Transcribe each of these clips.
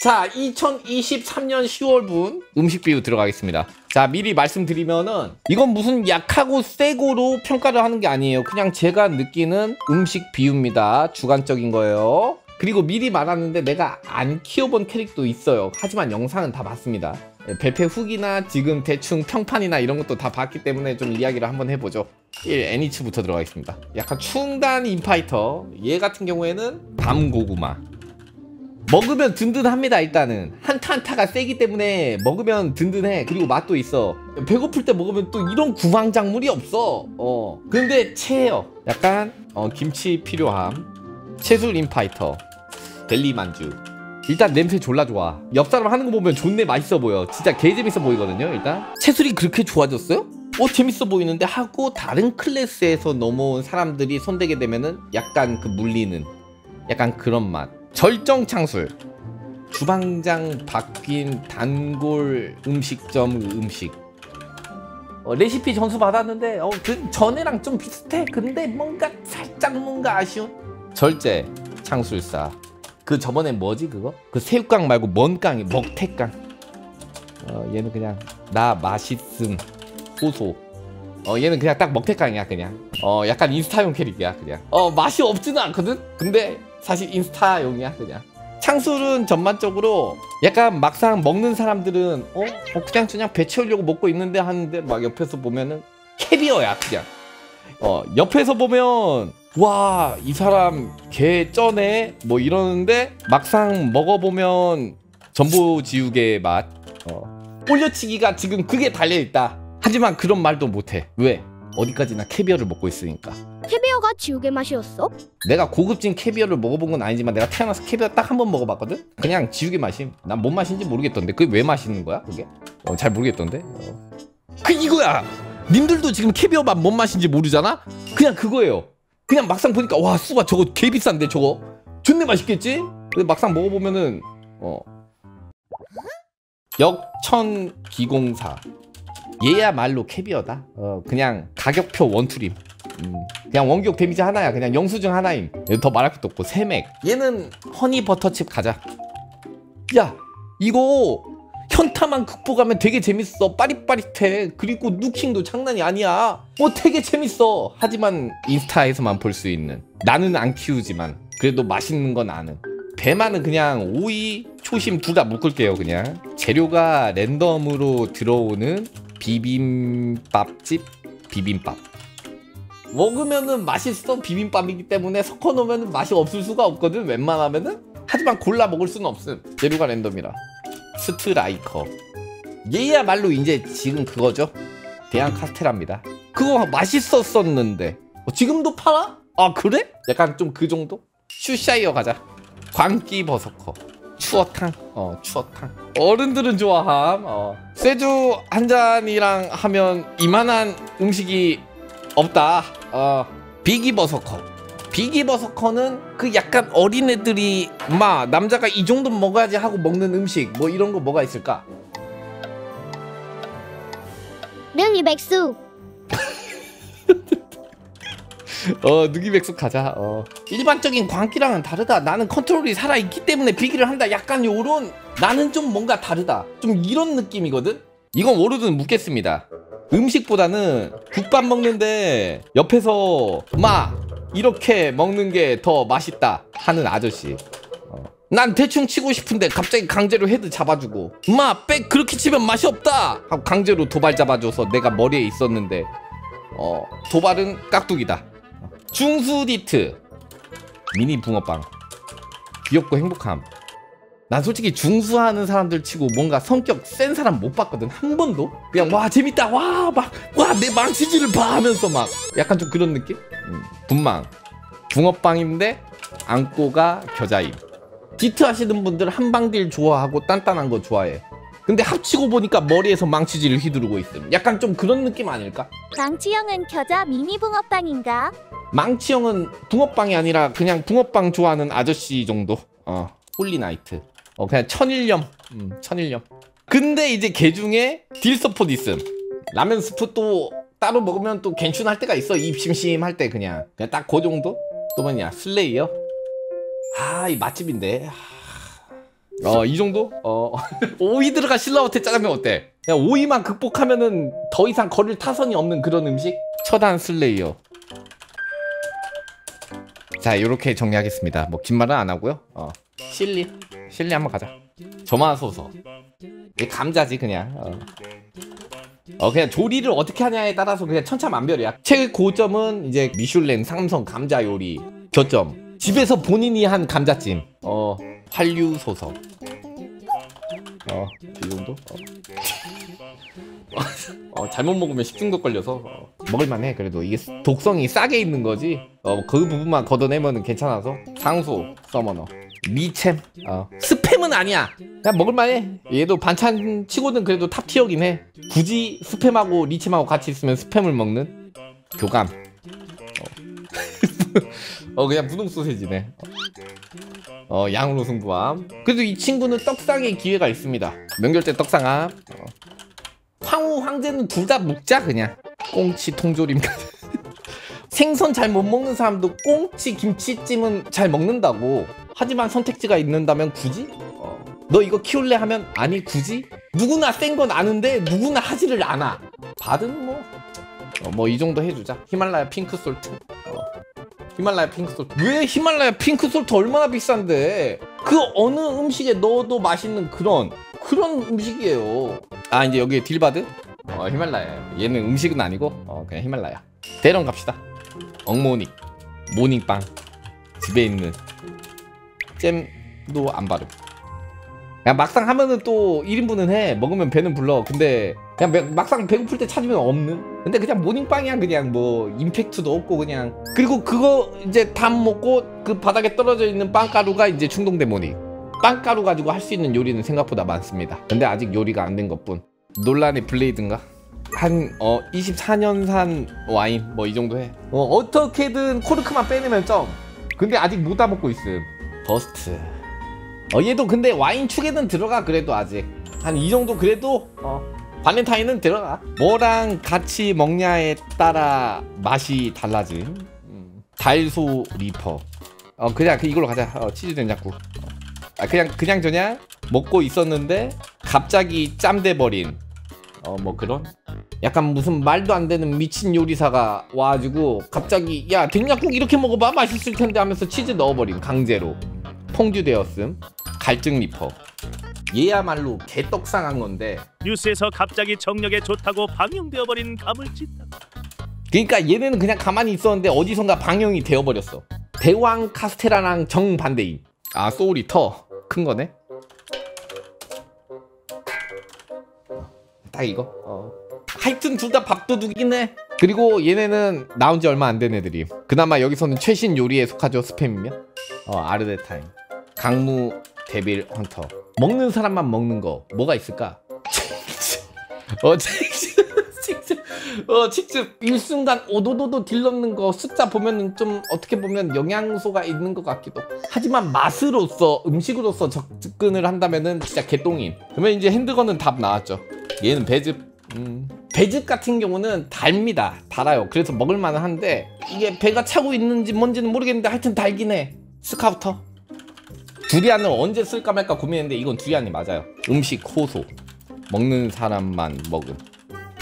자 2023년 10월분. 음식 비유 들어가겠습니다. 자 미리 말씀드리면은 이건 무슨 약하고 세고로 평가를 하는 게 아니에요. 그냥 제가 느끼는 음식 비유입니다. 주관적인 거예요. 그리고 미리 말하는데 내가 안 키워본 캐릭도 있어요. 하지만 영상은 다 봤습니다. 예, 배패 후기나 지금 대충 평판이나 이런 것도 다 봤기 때문에 좀 이야기를 한번 해보죠. 1. 애니츠부터 들어가겠습니다. 약간 충단 인파이터. 얘 같은 경우에는 밤고구마 먹으면 든든합니다 일단은. 한타 한타가 세기 때문에 먹으면 든든해. 그리고 맛도 있어. 배고플 때 먹으면 또 이런 구황작물이 없어. 어. 근데 체해요. 약간 어, 김치 필요함. 채술 인파이터. 델리 만주. 일단 냄새 졸라 좋아. 옆 사람 하는 거 보면 존내 맛있어 보여. 진짜 개 재밌어 보이거든요 일단. 채술이 그렇게 좋아졌어요? 어 재밌어 보이는데 하고 다른 클래스에서 넘어온 사람들이 손대게 되면은 약간 그 물리는 약간 그런 맛 절정 창술. 주방장 바뀐 단골 음식점 음식. 어, 레시피 전수 받았는데 어, 그 전에랑 좀 비슷해? 근데 뭔가 살짝 뭔가 아쉬운? 절제 창술사. 그 저번에 뭐지 그거? 그 새우깡 말고 뭔 깡이 먹태깡. 어, 얘는 그냥 나 맛있음. 호소. 어 얘는 그냥 딱 먹태깡이야 그냥. 어 약간 인스타용 캐릭이야 그냥. 어 맛이 없지는 않거든? 근데 사실 인스타용이야 그냥. 창술은 전반적으로 약간 막상 먹는 사람들은 어, 어 그냥 그냥 배 채우려고 먹고 있는데 하는데 막 옆에서 보면은 캐비어야 그냥. 어 옆에서 보면 와 이 사람 개 쩌네? 뭐 이러는데 막상 먹어보면 전보 지우개 맛. 어. 올려치기가 지금 그게 달려있다. 하지만 그런 말도 못해. 왜? 어디까지나 캐비어를 먹고 있으니까 캐비어가 지우개 맛이었어? 내가 고급진 캐비어를 먹어본 건 아니지만 내가 태어나서 캐비어 딱 한 번 먹어봤거든? 그냥 지우개 맛임 난 뭔 맛인지 모르겠던데 그게 왜 맛있는 거야 그게? 어, 잘 모르겠던데 어. 그 이거야 님들도 지금 캐비어 맛 뭔 맛인지 모르잖아? 그냥 그거예요 그냥 막상 보니까 와 수바 저거 개 비싼데 저거 존내 맛있겠지? 근데 막상 먹어보면은 어 역천기공사 얘야말로 캐비어다 어 그냥 가격표 one tool임 음, 그냥 원격 데미지 하나야. 그냥 영수증 하나임. 더 말할 것도 없고 세맥. 얘는 허니 버터칩 가자. 야 이거 현타만 극복하면 되게 재밌어. 빠릿빠릿해. 그리고 nuking도 장난이 아니야. 뭐 되게 재밌어. 하지만 인스타에서만 볼 수 있는. 나는 안 키우지만. 그래도 맛있는 건 아는. 배마는 그냥 오의 초심 둘 다 묶을게요 그냥. 재료가 랜덤으로 들어오는 비빔밥집? 비빔밥 먹으면은 맛있어 비빔밥이기 때문에 섞어 놓으면 맛이 없을 수가 없거든 웬만하면은. 하지만 골라 먹을 수는 없음. 재료가 랜덤이라. 스트라이커. 얘야말로 이제 지금 그거죠. 대만 카스테라입니다. 그거 맛있었었는데. 어, 지금도 팔아? 아 그래? 약간 좀 그 정도? 소울이터 가자. 광기 버서커. 추어탕. 어 추어탕. 어른들은 좋아함. 어. 쇠주 한 잔이랑 하면 이만한 음식이 없다 어 비기버섯커. 비기버섯커는 그 약간 어린애들이 마 남자가 이 정도 먹어야지 하고 먹는 음식 뭐 이런 거 뭐가 있을까? 능이 백수 어 누기 백숙 가자. 어. 일반적인 광기랑은 다르다. 나는 컨트롤이 살아있기 때문에 비기를 한다. 약간 요런 나는 좀 뭔가 다르다. 좀 이런 느낌이거든? 이건 오르든 묻겠습니다 음식보다는 국밥 먹는데 옆에서 마 이렇게 먹는 게 더 맛있다 하는 아저씨. 어. 난 대충 치고 싶은데 갑자기 강제로 헤드 잡아주고 마 back 그렇게 치면 맛이 없다 하고 강제로 도발 잡아줘서 내가 머리에 있었는데 어 도발은 깍두기다. 중수 디트 미니 붕어빵. 귀엽고 행복함 난 솔직히 중수하는 사람들 치고 뭔가 성격 센 사람 못 봤거든 한 번도. 그냥 와 재밌다 와 막 와 내 망치질을 봐 하면서 막. 약간 좀 그런 느낌? 음, 분망. 붕어빵인데 안고가 겨자임. 디트 하시는 분들 한방딜 좋아하고 단단한 거 좋아해. 근데 합치고 보니까 머리에서 망치질을 휘두르고 있음. 약간 좀 그런 느낌 아닐까? 망치형은 겨자 미니 붕어빵인가? 망치형은 붕어빵이 아니라 그냥 붕어빵 좋아하는 아저씨 정도? 어 홀리나이트 어 그냥 천일염. 음 천일염. 근데 이제 걔 중에 딜 서폿 있음. 라면 스프 또 따로 먹으면 또 괜춘할 때가 있어. 입 심심할 때 그냥. 그냥 딱 그 정도? 또 뭐냐? 슬레이어 아이 맛집인데. 아, 어이 정도? 어. 오이 들어가 신라호텔 짜장면 어때? 야 오이만 극복하면은 더 이상 거를 타선이 없는 그런 음식? 처단 슬레이어 자 요렇게 정리하겠습니다. 뭐 긴 말은 안 하고요. 어. 실리 실리 한번 가자. 점화소서. 이 감자지 그냥. 어. 어 그냥 조리를 어떻게 하냐에 따라서 그냥 천차만별이야. 최고점은 이제 미슐랭 삼성 감자 요리 저점. 집에서 본인이 한 감자찜. 어 한류 소서. 어이 정도? 어. 어, 잘못 먹으면 식중독 걸려서. 어, 먹을만해 그래도. 이게 독성이 싸게 있는 거지. 어 그 부분만 걷어내면은 괜찮아서. 상수 서머너 미챔. 어. 스팸은 아니야. 그냥 먹을만해. 얘도 반찬 치고는 그래도 탑티어긴 해. 굳이 스팸하고 리챔하고 같이 있으면 스팸을 먹는 교감. 어, 어 그냥 분홍 소세지네. 어 양으로 승부함. 그래도 이 친구는 떡상의 기회가 있습니다. 때 떡상함. 어. 황후 황제는 둘 다 묶자 그냥. 꽁치 통조림 생선 잘 못 먹는 사람도 꽁치 김치찜은 잘 먹는다고 하지만 선택지가 있는다면 굳이? 어. 너 이거 키울래 하면 아니 굳이? 누구나 센 건 아는데 누구나 하지를 않아. 받은 뭐. 어, 뭐이 정도 해주자. 히말라야 pink salt. 어. 히말라야 pink salt. 왜 히말라야 pink salt 얼마나 비싼데? 그 어느 음식에 넣어도 맛있는 그런 그런 음식이에요. 아 이제 여기 딜바드? 어 히말라야. 얘는 음식은 아니고 어 그냥 히말라야. 대령 갑시다. 엉모닉 모닝빵. 집에 있는 잼도 안 바르고 그냥 막상 하면은 또 1인분은 해. 먹으면 배는 불러. 근데 그냥 매- 막상 배고플 때 찾으면 없는? 근데 그냥 모닝빵이야. 그냥 뭐 임팩트도 없고 그냥. 그리고 그거 이제 다 먹고 그 바닥에 떨어져 있는 빵가루가 이제 충동대 모닝. 빵가루 가지고 할 수 있는 요리는 생각보다 많습니다. 근데 아직 요리가 안 된 것뿐. 논란의 블레이드인가? 한 어 24년산 와인 뭐 이 정도 해. 어 어떻게든 코르크만 빼내면 점. 근데 아직 못 다 먹고 있음. 버스트. 어 얘도 근데 와인 축에는 들어가 그래도 아직 한 이 정도 그래도 어 발렌타인은 들어가. 뭐랑 같이 먹냐에 따라 맛이 달라짐. 음. 달소 리퍼. 어 그냥 그 이걸로 가자. 어 치즈 된장국. 아 그냥 그냥 저냥 먹고 있었는데 갑자기 짬돼 버린 어 뭐 그런 약간 무슨 말도 안 되는 미친 요리사가 와가지고 갑자기 야 된장국 이렇게 먹어봐 맛있을 텐데 하면서 치즈 넣어버린 강제로 퐁듀되었음. 갈증 리퍼 얘야말로 개떡상한 건데. 뉴스에서 갑자기 정력에 좋다고 방영되어 버린 가물치다. 그러니까 얘네는 그냥 가만히 있었는데 어디선가 방영이 되어버렸어. 대왕 카스테라랑 정반대인. 아 소울이 터? 큰 거네? 딱 이거? 어. 하여튼 둘 다 밥도둑이긴 해. 그리고 얘네는 나온 지 얼마 안 된 애들이 그나마 여기서는 최신 요리에 속하죠 스팸이면. 어 아르데타임 강무 데빌 헌터. 먹는 사람만 먹는 거 뭐가 있을까? 어 직접 직접. 어 직접 일순간 오도도도 딜 넣는 거 숫자 보면은 좀 어떻게 보면 영양소가 있는 것 같기도. 하지만 맛으로서 음식으로서 접근을 한다면은 진짜 개똥임. 그러면 이제 핸드건은 답 나왔죠. 얘는 배즙. 음, 배즙 같은 경우는 달입니다. 달아요. 그래서 먹을만은 한데 이게 배가 차고 있는지 뭔지는 모르겠는데 하여튼 달긴 해. 스카우터 두리안을 언제 쓸까 말까 고민했는데 이건 두리안이 맞아요. 음식 호소. 먹는 사람만 먹음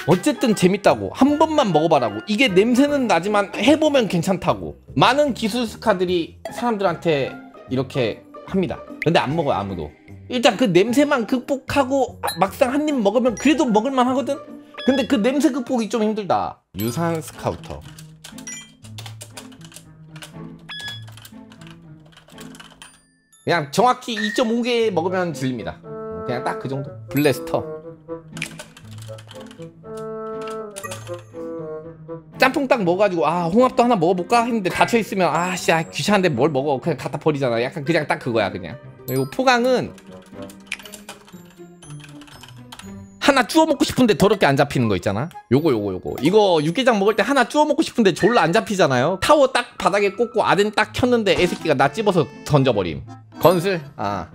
어쨌든 재밌다고. 한 번만 먹어봐라고. 이게 냄새는 나지만 해보면 괜찮다고. 많은 기술 스카들이 사람들한테 이렇게 합니다. 근데 안 먹어요 아무도. 일단 그 냄새만 극복하고 아, 막상 한 입 먹으면 그래도 먹을만 하거든? 근데 그 냄새 극복이 좀 힘들다. 유산 스카우터 그냥 정확히 2.5개 먹으면 질립니다. 그냥 딱 그 정도. 블래스터. 짬뽕 딱 먹어가지고 아 홍합도 하나 먹어볼까? 했는데 닫혀있으면 아씨 아, 귀찮은데 뭘 먹어? 그냥 갖다 버리잖아. 약간 그냥 딱 그거야 그냥. 그리고 포강은 하나 주워 먹고 싶은데 더럽게 안 잡히는 거 있잖아. 요거 요거 요거. 이거 육개장 먹을 때 하나 주워 먹고 싶은데 졸라 안 잡히잖아요. 타워 딱 바닥에 꽂고 아덴 딱 켰는데 애새끼가 나 찝어서 던져버림 건슬? 아.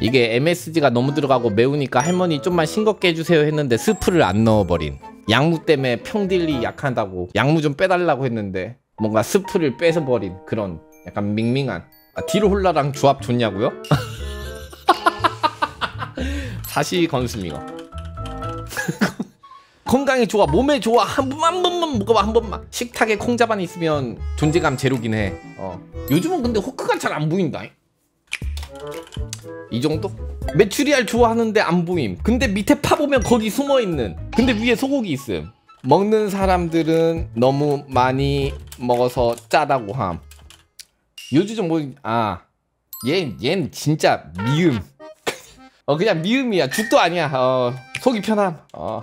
이게 MSG가 너무 들어가고 매우니까 할머니 좀만 싱겁게 해주세요 했는데 스프를 안 넣어버린. 양무 때문에 평딜이 약하다고 양무 좀 빼달라고 했는데 뭔가 스프를 뺏어버린 그런 약간 밍밍한. 아, 딜홀라랑 조합 좋냐고요? 사실 건습 이거 건강에 좋아 몸에 좋아 한 번만 한 번만 먹어봐 한 번만. 식탁에 콩자반 있으면 존재감 제로긴 해. 어. 요즘은 근데 호크가 잘 안 보인다. 이 정도? 메추리알 좋아하는데 안 보임. 근데 밑에 파보면 거기 숨어있는. 근데 위에 소고기 있음. 먹는 사람들은 너무 많이 먹어서 짜다고 함. 요즘 뭐 아 얘, 얘는 진짜 미음. 어 그냥 미음이야. 죽도 아니야. 어 속이 편함. 어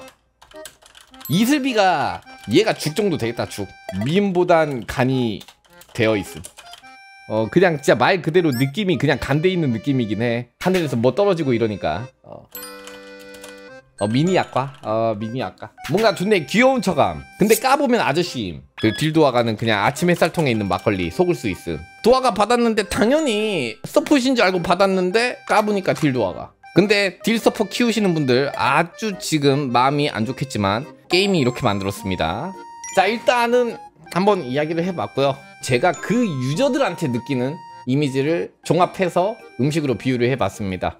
이슬비가 얘가 죽 정도 되겠다 죽. 미음보단 간이 되어 있음. 어 그냥 진짜 말 그대로 느낌이 그냥 간돼 있는 느낌이긴 해. 하늘에서 뭐 떨어지고 이러니까. 어, 어 미니 약과? 어 미니 약과. 뭔가 좋네 귀여운 척함 근데 까보면 아저씨임. 그 딜도아가는 그냥 아침 햇살통에 있는 막걸리 속을 수 있음. 도아가 받았는데 당연히 서폿인 줄 알고 받았는데 까보니까 딜도아가. 근데 딜 서폿 키우시는 분들 아주 지금 마음이 안 좋겠지만 게임이 이렇게 만들었습니다. 자 일단은 한번 이야기를 해봤고요. 제가 그 유저들한테 느끼는 이미지를 종합해서 음식으로 비유를 해봤습니다